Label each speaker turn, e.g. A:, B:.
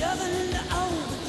A: shoving into old